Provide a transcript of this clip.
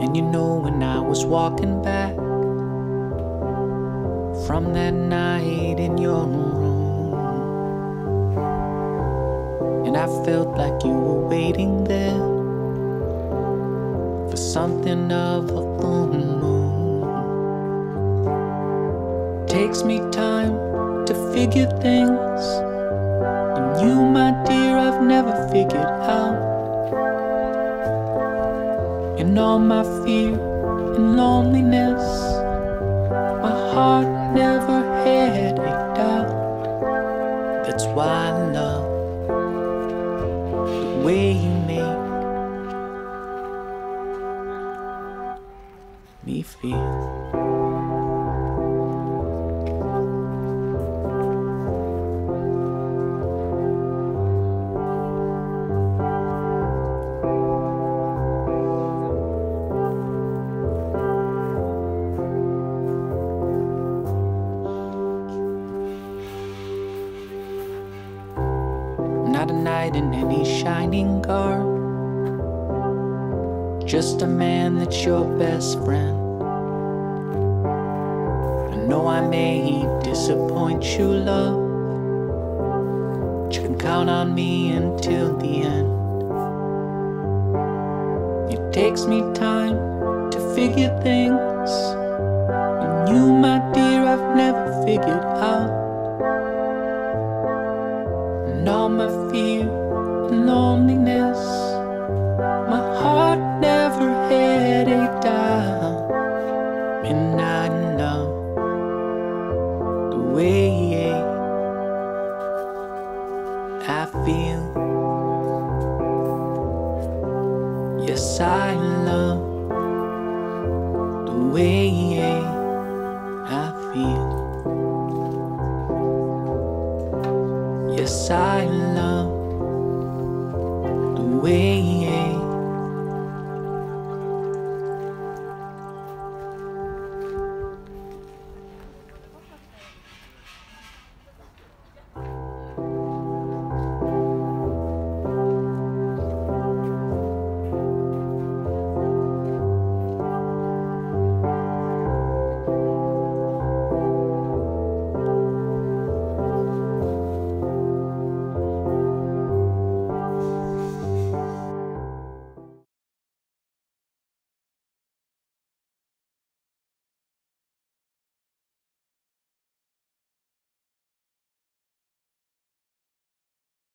And you know, when I was walking back from that night in your room, and I felt like you were waiting there for something of a full moon. Takes me time to figure things, and you, my dear, I've never figured out. In all my fear and loneliness, my heart never had a doubt. That's why I love the way you make me feel. Not a knight in any shining garb. Just a man that's your best friend. I know I may disappoint you, love. But you can count on me until the end. It takes me time to figure things. And you, my dear, I've never figured out. My fear and loneliness, my heart never had a doubt. And I know the way I feel. Yes, I love the way Yes, I love. The way